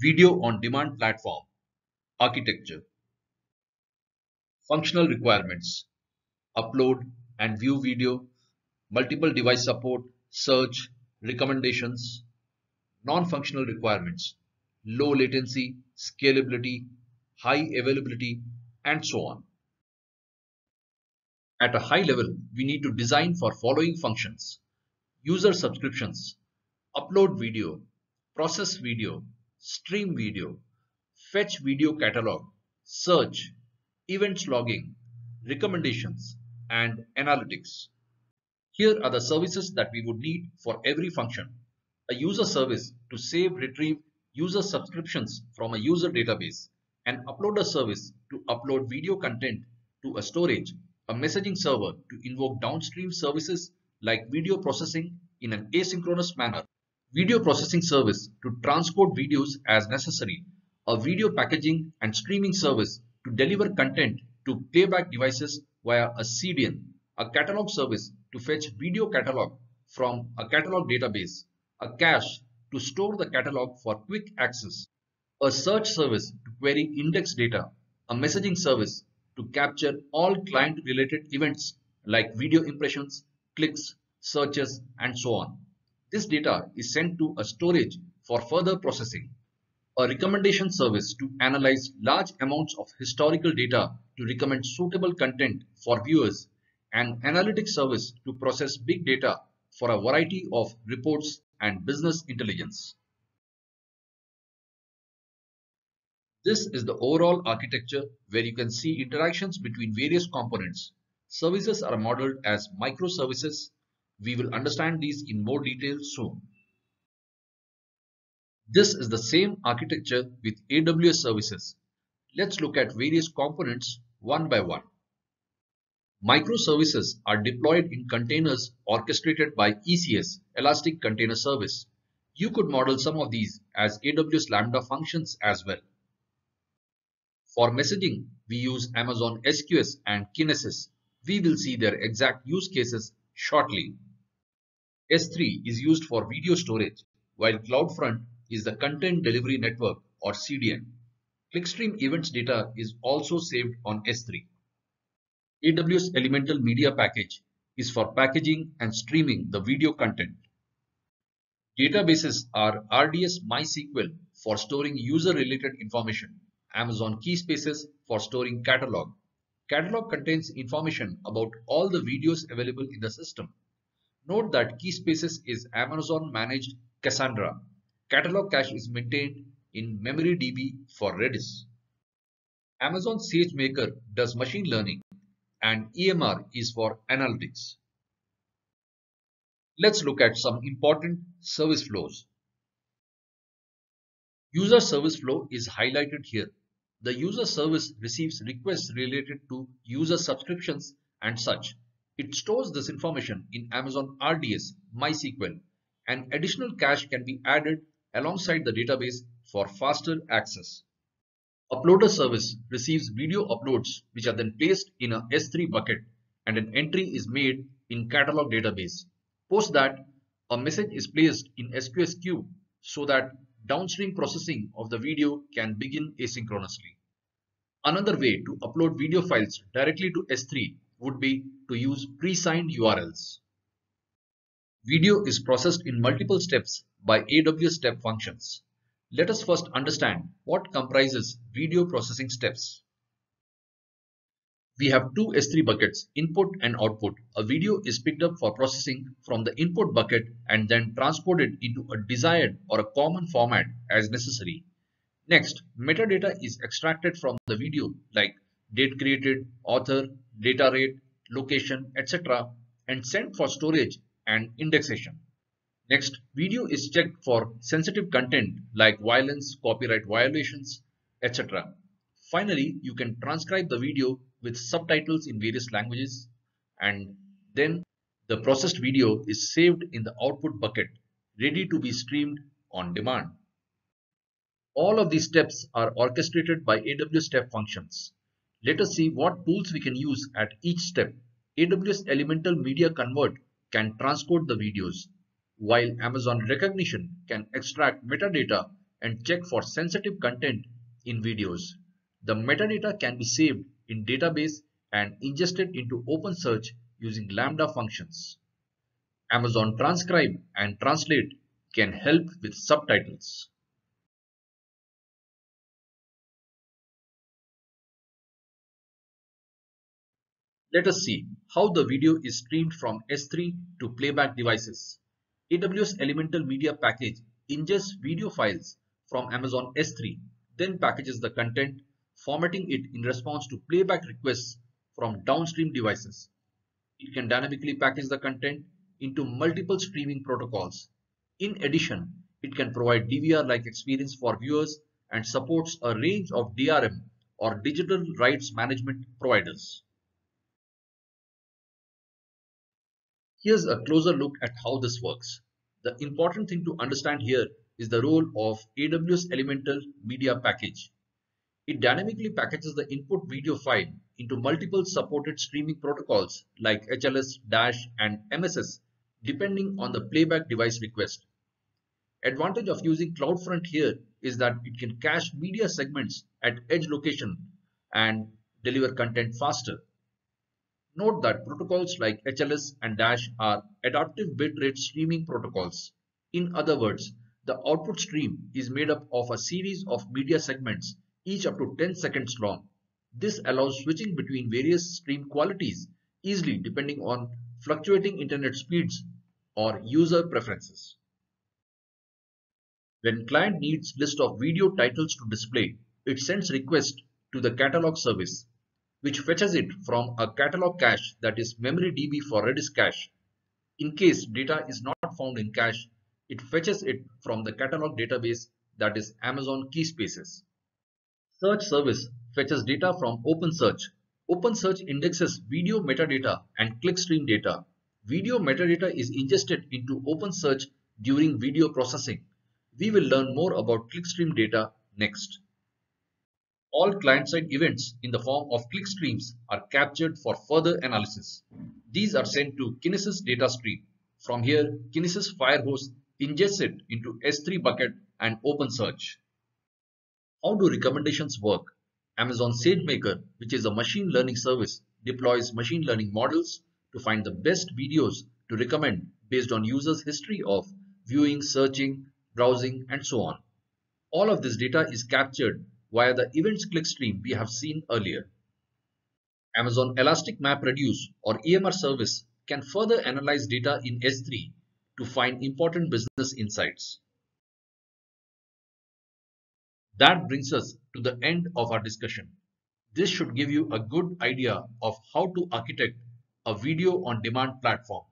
Video on Demand Platform Architecture Functional requirements Upload and view video, multiple device support, search, recommendations, non-functional requirements, low latency, scalability, high availability, and so on. At a high level, we need to design for following functions. User subscriptions, upload video, process video, stream video, fetch video catalog, search, events logging, recommendations, and analytics. Here are the services that we would need for every function. A user service to save retrieve user subscriptions from a user database, an uploader service to upload video content to a storage, a messaging server to invoke downstream services like video processing in an asynchronous manner, video processing service to transport videos as necessary, a video packaging and streaming service to deliver content to playback devices via a CDN, a catalog service to fetch video catalog from a catalog database, a cache to store the catalog for quick access, a search service to query index data, a messaging service to capture all client related events like video impressions, clicks, searches, and so on. This data is sent to a storage for further processing. A recommendation service to analyze large amounts of historical data to recommend suitable content for viewers. An analytics service to process big data for a variety of reports and business intelligence. This is the overall architecture where you can see interactions between various components. Services are modeled as microservices we will understand these in more detail soon. This is the same architecture with AWS services. Let's look at various components one by one. Microservices are deployed in containers orchestrated by ECS, Elastic Container Service. You could model some of these as AWS Lambda functions as well. For messaging, we use Amazon SQS and Kinesis. We will see their exact use cases shortly. S3 is used for video storage, while CloudFront is the Content Delivery Network or CDN. Clickstream events data is also saved on S3. AWS Elemental Media Package is for packaging and streaming the video content. Databases are RDS MySQL for storing user-related information, Amazon Keyspaces for storing catalog. Catalog contains information about all the videos available in the system. Note that Keyspaces is Amazon managed Cassandra. Catalog cache is maintained in MemoryDB for Redis. Amazon SageMaker does machine learning and EMR is for analytics. Let's look at some important service flows. User service flow is highlighted here. The user service receives requests related to user subscriptions and such. It stores this information in Amazon RDS MySQL. An additional cache can be added alongside the database for faster access. Uploader service receives video uploads which are then placed in a S3 bucket and an entry is made in catalog database. Post that, a message is placed in SQS queue so that downstream processing of the video can begin asynchronously. Another way to upload video files directly to S3 would be to use pre-signed URLs. Video is processed in multiple steps by AWS step functions. Let us first understand what comprises video processing steps. We have two S3 buckets, input and output. A video is picked up for processing from the input bucket and then transported into a desired or a common format as necessary. Next, metadata is extracted from the video like date created, author, data rate, location, etc. and sent for storage and indexation. Next, video is checked for sensitive content like violence, copyright violations, etc. Finally, you can transcribe the video with subtitles in various languages and then the processed video is saved in the output bucket ready to be streamed on demand. All of these steps are orchestrated by AWS step functions. Let us see what tools we can use at each step. AWS Elemental Media Convert can transport the videos, while Amazon Rekognition can extract metadata and check for sensitive content in videos. The metadata can be saved in database and ingested into OpenSearch using Lambda functions. Amazon Transcribe and Translate can help with subtitles. Let us see how the video is streamed from S3 to playback devices. AWS Elemental Media Package ingests video files from Amazon S3, then packages the content, formatting it in response to playback requests from downstream devices. It can dynamically package the content into multiple streaming protocols. In addition, it can provide DVR-like experience for viewers and supports a range of DRM or digital rights management providers. Here's a closer look at how this works. The important thing to understand here is the role of AWS Elemental Media Package. It dynamically packages the input video file into multiple supported streaming protocols like HLS, Dash, and MSS depending on the playback device request. Advantage of using CloudFront here is that it can cache media segments at edge location and deliver content faster. Note that protocols like HLS and Dash are adaptive bitrate streaming protocols. In other words, the output stream is made up of a series of media segments, each up to 10 seconds long. This allows switching between various stream qualities easily depending on fluctuating internet speeds or user preferences. When client needs list of video titles to display, it sends request to the catalog service which fetches it from a catalog cache that is MemoryDB for Redis cache. In case data is not found in cache, it fetches it from the catalog database that is Amazon Keyspaces. Search service fetches data from OpenSearch. OpenSearch indexes video metadata and clickstream data. Video metadata is ingested into OpenSearch during video processing. We will learn more about clickstream data next. All client-side events in the form of clickstreams are captured for further analysis. These are sent to Kinesis data stream. From here, Kinesis Firehose ingests it into S3 bucket and OpenSearch. How do recommendations work? Amazon SageMaker, which is a machine learning service, deploys machine learning models to find the best videos to recommend based on users' history of viewing, searching, browsing, and so on. All of this data is captured via the events clickstream we have seen earlier. Amazon Elastic MapReduce or EMR service can further analyze data in S3 to find important business insights. That brings us to the end of our discussion. This should give you a good idea of how to architect a video on demand platform.